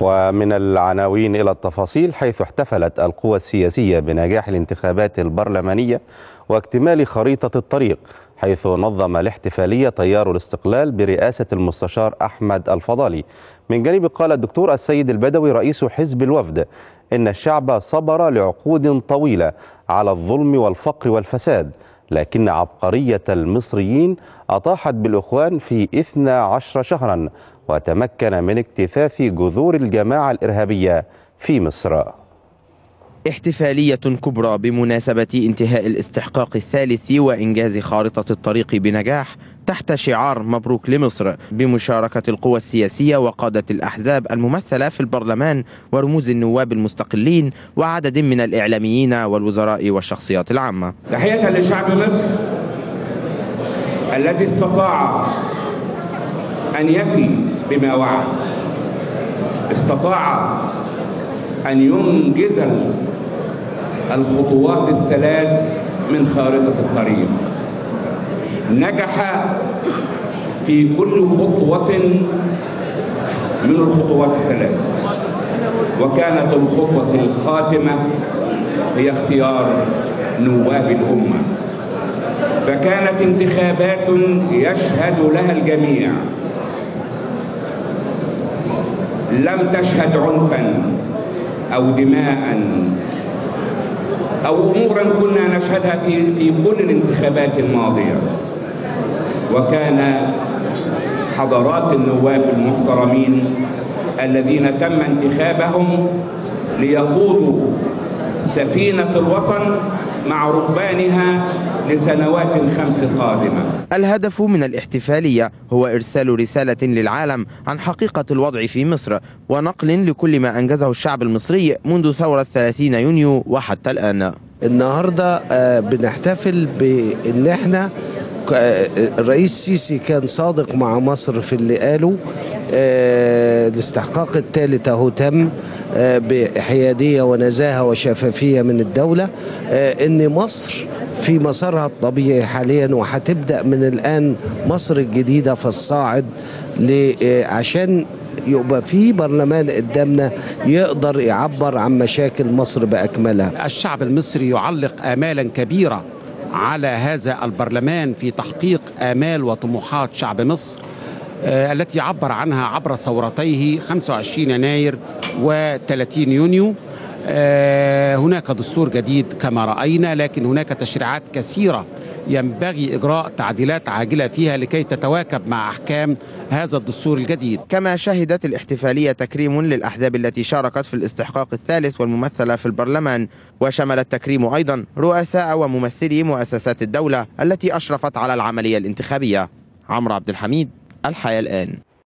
ومن العناوين إلى التفاصيل حيث احتفلت القوى السياسية بنجاح الانتخابات البرلمانية واكتمال خريطة الطريق حيث نظم الاحتفالية تيار الاستقلال برئاسة المستشار أحمد الفضالي. من جانب قال الدكتور السيد البدوي رئيس حزب الوفد إن الشعب صبر لعقود طويلة على الظلم والفقر والفساد لكن عبقرية المصريين أطاحت بالإخوان في 12 شهرا وتمكن من اكتثاث جذور الجماعة الإرهابية في مصر. احتفالية كبرى بمناسبة انتهاء الاستحقاق الثالث وإنجاز خارطة الطريق بنجاح تحت شعار مبروك لمصر بمشاركة القوى السياسية وقادة الأحزاب الممثلة في البرلمان ورموز النواب المستقلين وعدد من الإعلاميين والوزراء والشخصيات العامة. تحية لشعب مصر الذي استطاع أن يفي بما وعد. استطاع أن ينجز الخطوات الثلاث من خارطة الطريق. نجح في كل خطوة من الخطوات الثلاث. وكانت الخطوة الخاتمة هي اختيار نواب الأمة. فكانت انتخابات يشهد لها الجميع. لم تشهد عنفا أو دماء أو أمورا كنا نشهدها في في كل الانتخابات الماضية. وكان حضرات النواب المحترمين الذين تم انتخابهم ليقودوا سفينة الوطن مع ركبانها لسنوات خمس قادمة. الهدف من الاحتفالية هو إرسال رسالة للعالم عن حقيقة الوضع في مصر ونقل لكل ما أنجزه الشعب المصري منذ ثورة 30 يونيو وحتى الآن. النهاردة بنحتفل بأن إحنا الرئيس السيسي كان صادق مع مصر في اللي قاله الاستحقاق الثالث أهو تم بحياديه ونزاهة وشفافية من الدولة إن مصر في مسارها الطبيعي حاليا وهتبدا من الآن مصر الجديدة في الصاعد عشان يبقى في برلمان قدامنا يقدر يعبر عن مشاكل مصر بأكملها. الشعب المصري يعلق امالا كبيرة على هذا البرلمان في تحقيق آمال وطموحات شعب مصر التي عبر عنها عبر ثورتيه 25 يناير و30 يونيو هناك دستور جديد كما رأينا لكن هناك تشريعات كثيرة ينبغي إجراء تعديلات عاجلة فيها لكي تتواكب مع أحكام هذا الدستور الجديد. كما شهدت الاحتفالية تكريم للأحزاب التي شاركت في الاستحقاق الثالث والممثلة في البرلمان وشمل التكريم أيضا رؤساء وممثلي مؤسسات الدولة التي أشرفت على العملية الانتخابية. عمرو عبد الحميد الحياة الآن.